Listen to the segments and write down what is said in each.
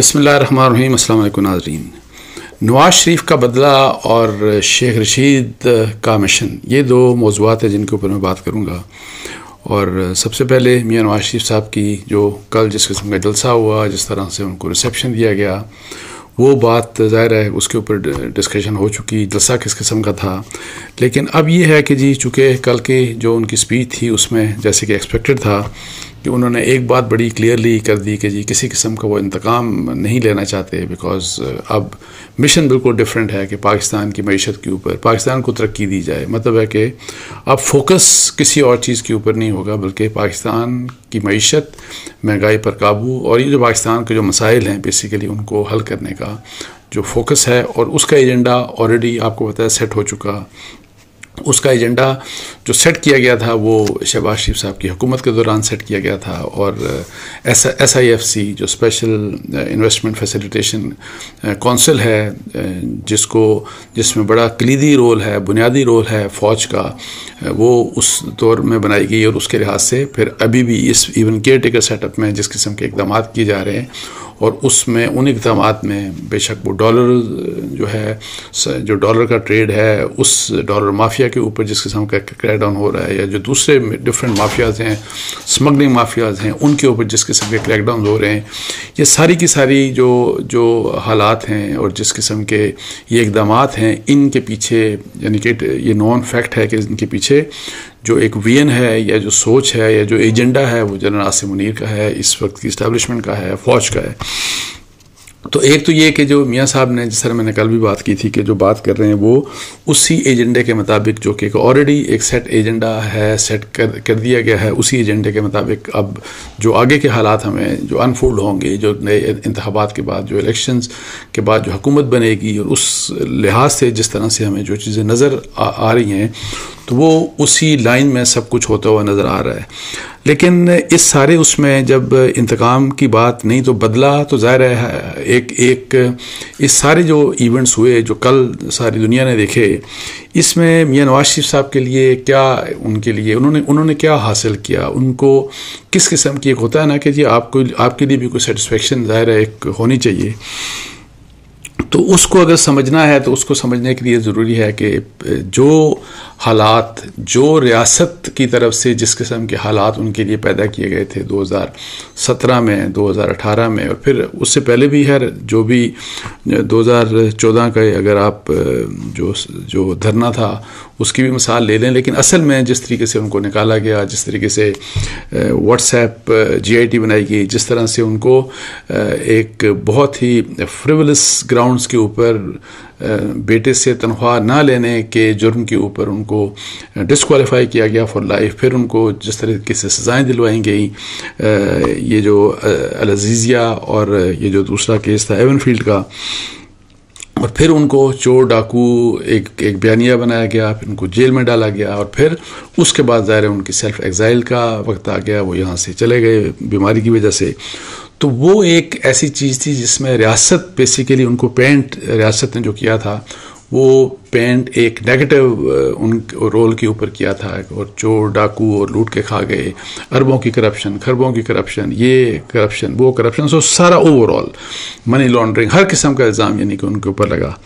बसमीम अल्लाम नाजरीन। नवाज़ शरीफ का बदला और शेख रशीद का मिशन, ये दो मौजूद हैं जिनके ऊपर मैं बात करूँगा। और सबसे पहले मियाँ नवाज़ शरीफ साहब की जो कल जिस किस्म का जलसा हुआ, जिस तरह से उनको रिसेप्शन दिया गया, वो बात ज़ाहिर है उसके ऊपर डिस्कशन हो चुकी, जलसा किस किस्म का था। लेकिन अब ये है कि जी, चूँकि कल की जो उनकी स्पीच थी, उसमें जैसे कि एक्सपेक्टेड था कि उन्होंने एक बात बड़ी क्लियरली कर दी कि जी किसी किस्म का वो इंतकाम नहीं लेना चाहते बिकॉज़ अब मिशन बिल्कुल डिफरेंट है कि पाकिस्तान की मीशत के ऊपर, पाकिस्तान को तरक्की दी जाए। मतलब है कि अब फोकस किसी और चीज़ के ऊपर नहीं होगा, बल्कि पाकिस्तान की मीशत महँगाई पर काबू और ये जो पाकिस्तान के जो मसाइल हैं बेसिकली उनको हल करने का जो फोकस है और उसका एजेंडा ऑलरेडी आपको पता है सेट हो चुका। उसका एजेंडा जो सेट किया गया था, वो शहबाज शरीफ साहब की हुकूमत के दौरान सेट किया गया था और एस आई एफ़ सी जो स्पेशल इन्वेस्टमेंट फैसिलिटेशन कौंसिल है जिसको, जिसमें बड़ा कलीदी रोल है, बुनियादी रोल है फ़ौज का वो उस दौर में बनाई गई और उसके लिहाज से फिर अभी भी इस इवन केयर टेकर सेटअप में जिस किस्म के इकदाम किए जा रहे हैं और उसमें, उन इकदाम में बेशक वो डॉलर जो है जो डॉलर का ट्रेड है, उस डॉलर माफिया के ऊपर जिस किस्म का क्रैक डाउन हो रहा है, या जो दूसरे डिफरेंट माफियाज हैं, स्मगलिंग माफियाज हैं, उनके ऊपर जिस किस्म के क्रैक डाउन हो रहे हैं, ये सारी की सारी जो जो हालात हैं और जिस किस्म के ये इकदाम हैं, इनके पीछे, यानी कि ये नॉन फैक्ट है कि इनके पीछे जो एक वियन है या जो सोच है या जो एजेंडा है वो जनरल आसिम मुनीर का है इस वक्त की इस्टेब्लिशमेंट का है फौज का है। तो एक तो ये कि जो मियाँ साहब ने जिस तरह मैंने कल भी बात की थी कि जो बात कर रहे हैं वो उसी एजेंडे के मुताबिक जो कि ऑलरेडी एक सेट एजेंडा है सेट कर कर दिया गया है उसी एजेंडे के मुताबिक अब जो आगे के हालात हमें जो अनफोल्ड होंगे जो नए इंतबात के बाद जो इलेक्शंस के बाद जो हुकूमत बनेगी और उस लिहाज से जिस तरह से हमें जो चीज़ें नज़र आ, आ रही हैं तो वो उसी लाइन में सब कुछ होता हुआ नज़र आ रहा है। लेकिन इस सारे उसमें जब इंतकाम की बात नहीं तो बदला तो ज़ाहिर है, एक एक, इस सारे जो इवेंट्स हुए, जो कल सारी दुनिया ने देखे, इसमें मियाँ नवाज़ शरीफ साहब के लिए क्या उनके लिए, उन्होंने उन्होंने क्या हासिल किया? उनको किस किस्म की एक होता है ना कि जी आपको, आपके लिए भी कोई सेटिस्फेक्शन ज़ाहिर है, एक होनी चाहिए। तो उसको अगर समझना है तो उसको समझने के लिए ज़रूरी है कि जो हालात, जो रियासत की तरफ़ से जिस किस्म के हालात उनके लिए पैदा किए गए थे 2017 में 2018 में, और फिर उससे पहले भी है जो भी 2014 का अगर आप जो जो धरना था, उसकी भी मिसाल ले लें। लेकिन असल में जिस तरीके से उनको निकाला गया, जिस तरीके से व्हाट्सएप जीआईटी बनाई गई, जिस तरह से उनको एक बहुत ही फ्रिवलस ग्राउंड्स के ऊपर बेटे से तनख्वाह ना लेने के जुर्म के ऊपर उनको डिसक्वालीफाई किया गया फॉर लाइफ फिर उनको जिस तरीके से सज़ाएँ दिलवाई गई ये जो अलजीज़िया और ये जो दूसरा केस था एवन फ़ील्ड का, और फिर उनको चोर डाकू एक एक बयानिया बनाया गया, फिर उनको जेल में डाला गया, और फिर उसके बाद ज़ाहिर है उनकी सेल्फ एग्ज़ाइल का वक्त आ गया, वो यहाँ से चले गए, बीमारी की वजह से। तो वो एक ऐसी चीज़ थी जिसमें रियासत बेसिकली उनको पेंट रियासत ने जो किया था, वो पेंट एक नेगेटिव उन रोल के ऊपर किया था। और चोर, डाकू और लूट के खा गए, अरबों की करप्शन खरबों की करप्शन ये करप्शन वो करप्शन सो सारा ओवरऑल मनी लॉन्ड्रिंग हर किस्म का इल्ज़ाम यानी कि उनके ऊपर लगा।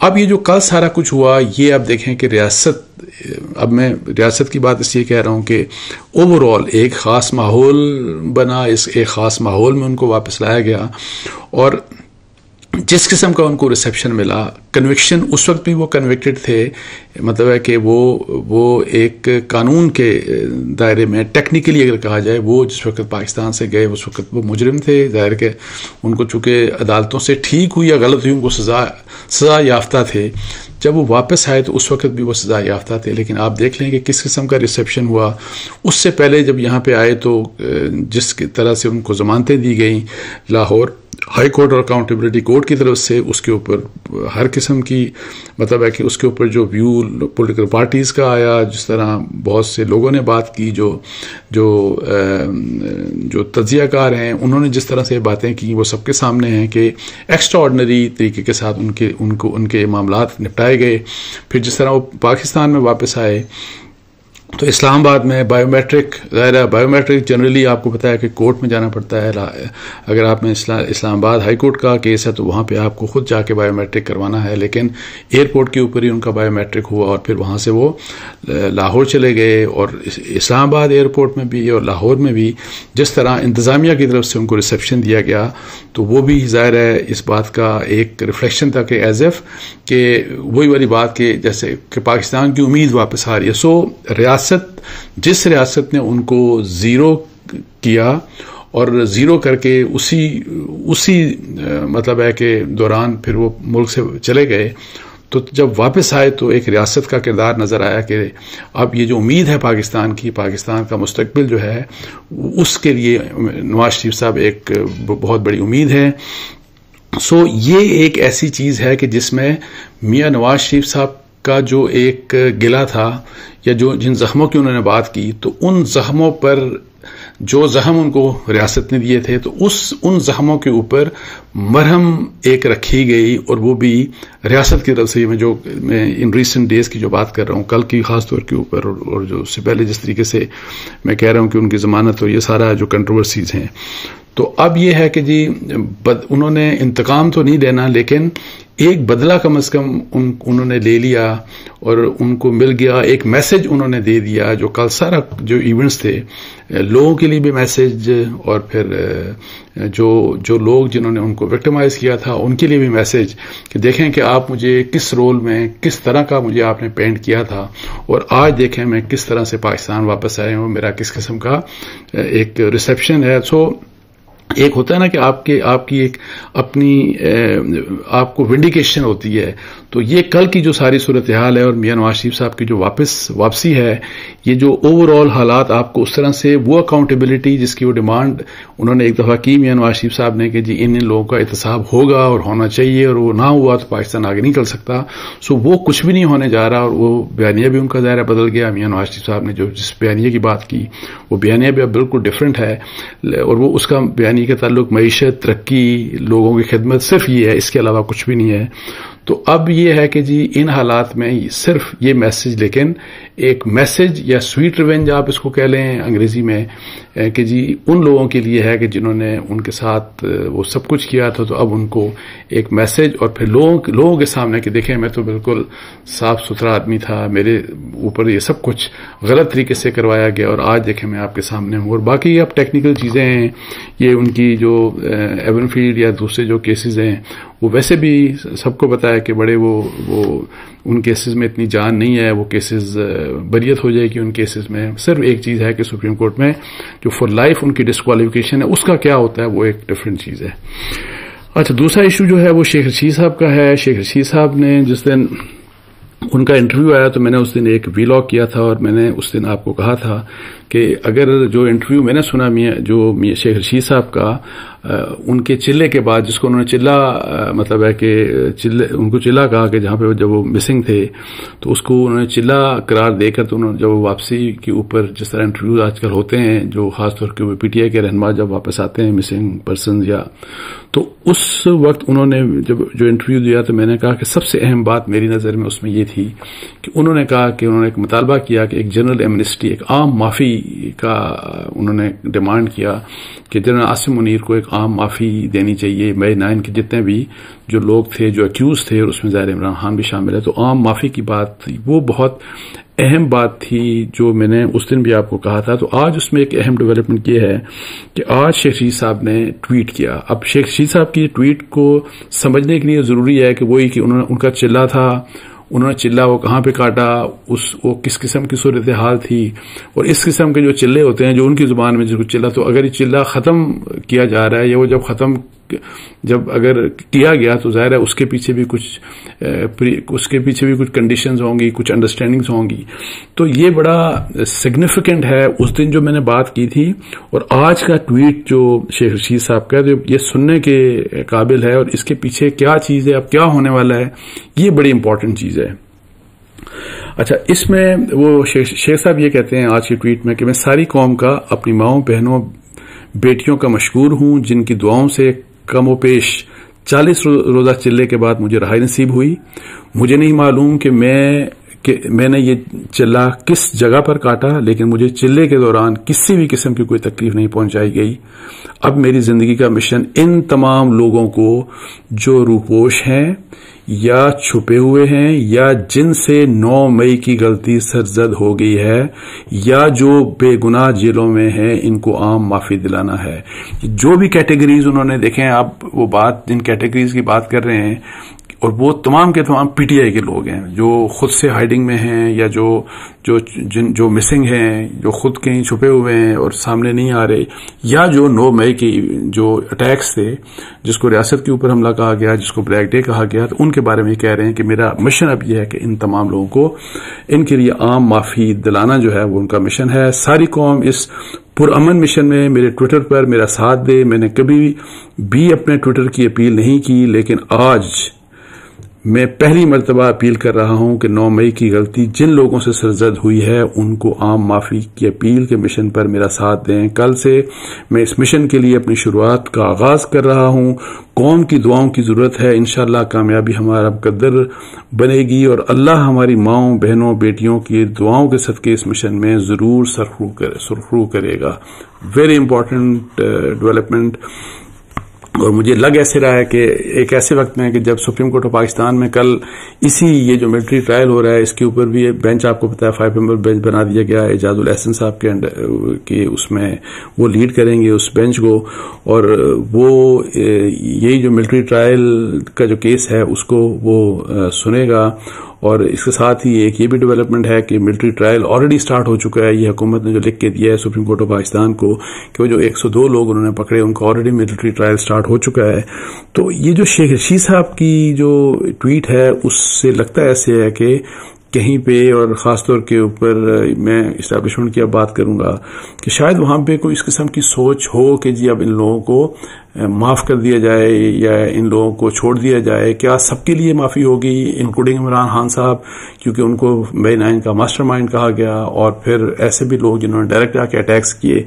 अब ये जो कल सारा कुछ हुआ, ये आप देखें कि रियासत, अब मैं रियासत की बात इसलिए कह रहा हूँ कि ओवरऑल एक ख़ास माहौल बना, इस एक ख़ास माहौल में उनको वापस लाया गया। और जिस किस्म का उनको रिसेप्शन मिला कन्विक्शन उस वक्त भी वो कन्विक्टेड थे मतलब है कि वो वो एक कानून के दायरे में टेक्निकली अगर कहा जाए, वो जिस वक्त पाकिस्तान से गए, उस वक्त वो मुजरिम थे, ज़ाहिर के उनको चूँकि अदालतों से ठीक हुई या गलत हुई, उनको सज़ा सज़ा याफ्ता थे। जब वो वापस आए तो उस वक्त भी वो सज़ा याफ्ता थे। लेकिन आप देख लें कि किस किस्म का रिसेप्शन हुआ। उससे पहले जब यहाँ पे आए तो जिस तरह से उनको ज़मानतें दी गई, लाहौर हाई कोर्ट और अकाउंटेबिलिटी कोर्ट की तरफ़ से उसके ऊपर, हर किस्म की मतलब है कि उसके ऊपर जो व्यू पॉलिटिकल पार्टीज़ का आया, जिस तरह बहुत से लोगों ने बात की जो जो जो तजियाकार हैं, उन्होंने जिस तरह से बातें की, वो सबके सामने हैं कि एक्स्ट्रा ऑर्डनरी तरीके के साथ उनके, उनको, उनके मामला निपटाए गए। फिर जिस तरह वो पाकिस्तान में वापस आए तो इस्लामाबाद में बायोमेट्रिक ज़ाहिर है बायोमेट्रिक जनरली आपको पता है कि कोर्ट में जाना पड़ता है अगर आप में इस्लामाबाद हाई कोर्ट का केस है तो वहाँ पे आपको खुद जाके बायोमेट्रिक करवाना है, लेकिन एयरपोर्ट के ऊपर ही उनका बायोमेट्रिक हुआ और फिर वहाँ से वो लाहौर चले गए और इस्लामाबाद एयरपोर्ट में भी और लाहौर में भी जिस तरह इंतज़ामिया की तरफ़ से उनको रिसेप्शन दिया गया तो वो भी ज़ाहिर है इस बात का एक रिफ्लेक्शन था कि एज एफ़ कि वही वाली बात कि जैसे कि पाकिस्तान की उम्मीद वापस आ रही है। सो रियासत जिस रियासत ने उनको ज़ीरो किया और ज़ीरो करके उसी उसी मतलब है कि दौरान फिर वो मुल्क से चले गए तो जब वापस आए तो एक रियासत का किरदार नज़र आया कि अब ये जो उम्मीद है पाकिस्तान की, पाकिस्तान का मुस्तबिल जो है, उसके लिए नवाज़ शरीफ साहब एक बहुत बड़ी उम्मीद है। सो ये एक ऐसी चीज़ है कि जिसमें मियाँ नवाज़ शरीफ साहब का जो एक गिला था या जो जिन जख्मों की उन्होंने बात की तो उन जख्मों पर जो जख्म उनको रियासत ने दिए थे तो उस उन जख्मों के ऊपर मरहम एक रखी गई और वो भी रियासत की तरफ़ से मैं जो मैं इन रिसेंट डेज़ की जो बात कर रहा हूँ कल की खास तौर के ऊपर और, और जो उससे पहले जिस तरीके से मैं कह रहा हूँ कि उनकी जमानत और ये सारा जो कंट्रोवर्सीज हैं। तो अब ये है कि जी उन्होंने इंतकाम तो नहीं लेना लेकिन एक बदला कम अज कम उन, उन्होंने ले लिया और उनको मिल गया, एक मैसेज उन्होंने दे दिया, जो कल सारा जो इवेंट्स थे, लोगों के लिए भी मैसेज और फिर, जो जो लोग जिन्होंने उनको विक्टिमाइज किया था, उनके लिए भी मैसेज कि देखें कि आप मुझे किस रोल में, किस तरह का मुझे आपने पेंट किया था और आज देखें मैं किस तरह से पाकिस्तान वापस आया हूँ, मेरा किस किस्म का, एक रिसेप्शन है। सो एक होता है ना कि आपके, आपकी एक अपनी आपको विंडिकेशन होती है। तो ये कल की जो सारी सूरत हाल है और मियाँ नवाज़ शरीफ साहब की जो वापस, वापसी है, ये जो ओवरऑल हालात आपको उस तरह से वो अकाउंटेबिलिटी जिसकी वो डिमांड उन्होंने एक दफ़ा की मियाँ नवाज़ शरीफ साहब ने कि जी इन इन लोगों का एहतसाब होगा और होना चाहिए और वो ना हुआ तो पाकिस्तान आगे नहीं चल सकता। सो वो कुछ भी नहीं होने जा रहा और वो बयानिया भी उनका दायरा बदल गया। मियाँ नवाज़ शरीफ साहब ने जो जिस बयानिया की बात की, वो बयानिया भी अब बिल्कुल डिफरेंट है। और वो उसका बयानी के ताल्लुक मीशत तरक्की, लोगों की खिदमत, सिर्फ़ ये है, इसके अलावा कुछ भी नहीं है। तो अब ये है कि जी, इन हालात में सिर्फ़ ये मैसेज, लेकिन एक मैसेज या स्वीट रिवेंज आप इसको कह लें अंग्रेज़ी में कि जी, उन लोगों के लिए है कि जिन्होंने उनके साथ वो सब कुछ किया था तो अब उनको एक मैसेज और फिर लोगों लोगों के सामने कि देखें, मैं तो बिल्कुल साफ़ सुथरा आदमी था, मेरे ऊपर ये सब कुछ गलत तरीके से करवाया गया और आज देखें मैं आपके सामने हूँ। और बाकी अब टेक्निकल चीज़ें हैं, ये उनकी जो एवनफील्ड या दूसरे जो केसेज हैं वो वैसे भी सबको बताया कि बड़े वो वो उन केसेस में इतनी जान नहीं है, वो केसेस बरियत हो जाएगी उन केसेस में। सिर्फ़ एक चीज़ है कि सुप्रीम कोर्ट में जो फॉर लाइफ उनकी डिस्कालिफिकेशन है, उसका क्या होता है, वो एक डिफरेंट चीज़ है। अच्छा दूसरा इशू जो है, वो शेख रशीद साहब का है। शेख रशीद साहब ने जिस दिन उनका इंटरव्यू आया तो मैंने उस दिन एक वीलॉग किया था और मैंने उस दिन आपको कहा था कि अगर जो इंटरव्यू मैंने सुना मियाँ, जो शेख रशीद साहब का उनके चिल्ले के बाद, जिसको उन्होंने चिल्ला मतलब है कि चिल्ले, उनको चिल्ला कहा कि जहाँ पे जब वो मिसिंग थे तो उसको उन्होंने चिल्ला करार देकर तो उन्होंने, जब वापसी के ऊपर जिस तरह इंटरव्यू आजकल होते हैं, जो खासतौर के पीटीआई के रहनमा जब वापस आते हैं मिसिंग पर्सन या तो उस वक्त उन्होंने जब जो इंटरव्यू दिया तो मैंने कहा कि सबसे अहम बात मेरी नज़र में उसमें ये थी कि उन्होंने कहा कि उन्होंने एक मुतालबा किया कि एक जनरल एमनिस्टी एक आम माफ़ी का उन्होंने डिमांड किया कि जनरल आसिम मुनीर को एक आम माफ़ी देनी चाहिए। मई नाइन के जितने भी जो लोग थे, जो अक्यूज थे, और उसमें ज़ाहिर इमरान खान भी शामिल है तो आम माफ़ी की बात वो बहुत अहम बात थी जो मैंने उस दिन भी आपको कहा था। तो आज उसमें एक अहम डेवलपमेंट ये है कि आज शेख रशीद साहब ने ट्वीट किया। अब शेख रशीद साहब की ट्वीट को समझने के लिए ज़रूरी है कि वही कि उन्होंने, उनका चिल्ला था उन्होंने चिल्ला, वो कहाँ पे काटा? उस, वो किस किस्म की सूरत हाल थी? और इस किस्म के जो चिल्ले होते हैं, जो उनकी ज़ुबान में जिसको चिल्ला तो अगर ये चिल्ला खत्म किया जा रहा है, या वो जब खत्म जब अगर किया गया तो ज़ाहिर है उसके पीछे भी कुछ उसके पीछे भी कुछ कंडीशंस होंगी, कुछ अंडरस्टैंडिंग्स होंगी। तो ये बड़ा सिग्निफिकेंट है उस दिन जो मैंने बात की थी और आज का ट्वीट जो शेख रशीद साहब का जो ये सुनने के काबिल है और इसके पीछे क्या चीज़ है, अब क्या होने वाला है, ये बड़ी इंपॉर्टेंट चीज़ है। अच्छा इसमें वो शेख साहब ये कहते हैं आज के ट्वीट में कि मैं सारी कौम का, अपनी माओ, बहनों, बेटियों का मशहूर हूँ, जिनकी दुआओं से कमो पेश चालीस रोजा चिल्ले के बाद मुझे रहाई नसीब हुई। मुझे नहीं मालूम कि मैं कि मैंने ये चिल्ला किस जगह पर काटा, लेकिन मुझे चिल्ले के दौरान किसी भी किस्म की कोई तकलीफ़ नहीं पहुंचाई गई। अब मेरी ज़िंदगी का मिशन इन तमाम लोगों को, जो रूपोश हैं, या छुपे हुए हैं, या जिनसे 9 मई की गलती सरजद हो गई है, या जो बेगुनाह जेलों में हैं, इनको आम माफ़ी दिलाना है। जो भी कैटेगरीज उन्होंने देखे हैं, आप वो बात, जिन कैटेगरीज की बात कर रहे हैं और वो तमाम के तमाम पीटीआई के लोग हैं, जो खुद से हाइडिंग में हैं या जो जो, जिन, जो मिसिंग हैं, जो खुद कहीं छुपे हुए हैं और सामने नहीं आ रहे, या जो नौ मई की, जो अटैक्स थे, जिसको रियासत के ऊपर हमला कहा गया, जिसको ब्लैक डे कहा गया तो उनके बारे में कह रहे हैं कि मेरा मिशन अब यह है कि इन तमाम लोगों को, इनके लिए आम माफ़ी दिलाना जो है, वो उनका मिशन है। सारी कौम इस पुरअमन मिशन में मेरे ट्विटर पर मेरा साथ दे। मैंने कभी भी अपने ट्विटर की अपील नहीं की, लेकिन आज मैं पहली मरतबा अपील कर रहा हूँ कि 9 मई की गलती जिन लोगों से सरजद हुई है, उनको आम माफ़ी की अपील के मिशन पर मेरा साथ दें। कल से मैं इस मिशन के लिए अपनी शुरुआत का आगाज़ कर रहा हूँ। कौम की दुआओं की ज़रूरत है। इनशाला कामयाबी हमारा मुकदर बनेगी और अल्लाह हमारी माओ, बहनों, बेटियों की दुआओं के सदके इस मिशन में ज़रूर सुरखरू करेगा। वेरी इंपॉर्टेंट डेवलपमेंट और मुझे लग ऐसे रहा है कि एक ऐसे वक्त में कि जब सुप्रीम कोर्ट ऑफ़ पाकिस्तान में कल इसी ये जो मिलिट्री ट्रायल हो रहा है, इसके ऊपर भी बेंच आपको पता है, फाइव मेंबर बेंच बना दिया गया है एजाजुल एहसन साहब के के उसमें वो लीड करेंगे उस बेंच को। और वो यही जो मिलिट्री ट्रायल का जो केस है, उसको वो सुनेगा और इसके साथ ही एक ये भी डेवलपमेंट है कि मिलिट्री ट्रायल ऑलरेडी स्टार्ट हो चुका है। ये हुकूमत ने जो लिख के दिया है सुप्रीम कोर्ट ऑफ़ पाकिस्तान को कि वो जो 102 लोग उन्होंने पकड़े, उनका ऑलरेडी मिलिट्री ट्रायल स्टार्ट हो चुका है। तो ये जो शेख रशीद साहब की जो ट्वीट है, उससे लगता ऐसे है कि कहीं पे और ख़ासतौर के ऊपर मैं इस्टेब्लिशमेंट की अब बात करूँगा कि शायद वहाँ पे कोई इस किस्म की सोच हो कि जी अब इन लोगों को माफ़ कर दिया जाए या इन लोगों को छोड़ दिया जाए, क्या सबके लिए माफ़ी होगी इंक्लूडिंग इमरान खान साहब? क्योंकि उनको मई नाइन का मास्टरमाइंड कहा गया और फिर ऐसे भी लोग जिन्होंने डायरेक्ट आके अटैक्स किए।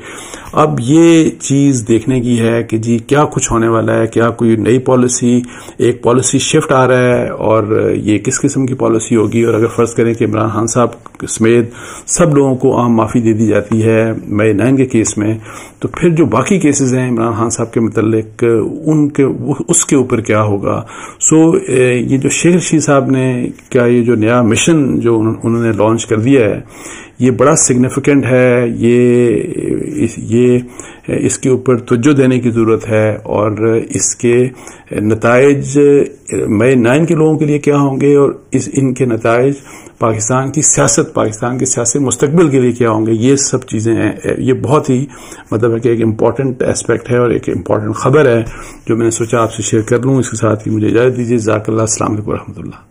अब ये चीज़ देखने की है कि जी क्या कुछ होने वाला है, क्या कोई नई पॉलिसी एक पॉलिसी शिफ्ट आ रहा है और ये किस किस्म की पॉलिसी होगी? और अगर फ़र्ज़ करें कि इमरान खान साहब समेत सब लोगों को आम माफ़ी दे दी जाती है मई नाइन के केस में तो फिर जो बाकी केसेस हैं इमरान खान साहब के मतलब उनके, उसके ऊपर क्या होगा? सो ये जो शेर शी साहब ने क्या ये जो नया मिशन जो उन्होंने लॉन्च कर दिया है ये बड़ा सिग्निफिकेंट है, ये ये, इसके ऊपर तवज्जो देने की ज़रूरत है और इसके नतज मई नाइन के लोगों के लिए क्या होंगे और इस, इनके नतज पाकिस्तान की सियासत, पाकिस्तान के सियासी मुस्तबिल के लिए क्या होंगे, ये सब चीज़ें हैं, ये बहुत ही मतलब है कि एक इंपॉर्टेंट एस्पेक्ट है और एक इंपॉर्टेंट खबर है जो मैंने सोचा आपसे शेयर कर लूँ, इसके साथ ही मुझे इजाज़त दीजिए। जाकल्ला असल